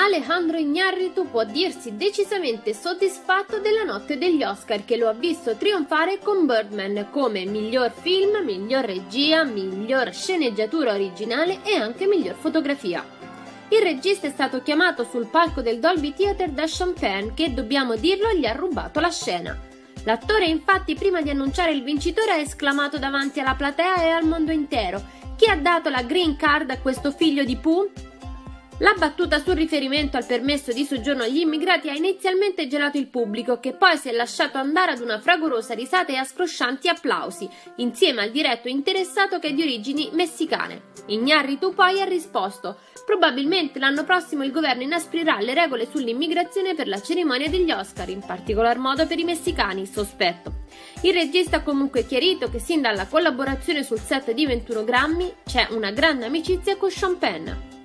Alejandro Ignarritu può dirsi decisamente soddisfatto della notte degli Oscar che lo ha visto trionfare con Birdman come miglior film, miglior regia, miglior sceneggiatura originale e anche miglior fotografia. Il regista è stato chiamato sul palco del Dolby Theatre da Champagne che, dobbiamo dirlo, gli ha rubato la scena. L'attore infatti prima di annunciare il vincitore ha esclamato davanti alla platea e al mondo intero chi ha dato la green card a questo figlio di Pooh? La battuta sul riferimento al permesso di soggiorno agli immigrati ha inizialmente gelato il pubblico, che poi si è lasciato andare ad una fragorosa risata e a scroscianti applausi, insieme al diretto interessato che è di origini messicane. Ignarritu poi ha risposto: Probabilmente l'anno prossimo il governo inasprirà le regole sull'immigrazione per la cerimonia degli Oscar, in particolar modo per i messicani, sospetto. Il regista ha comunque chiarito che sin dalla collaborazione sul set di 21 grammi c'è una grande amicizia con Sean Penn.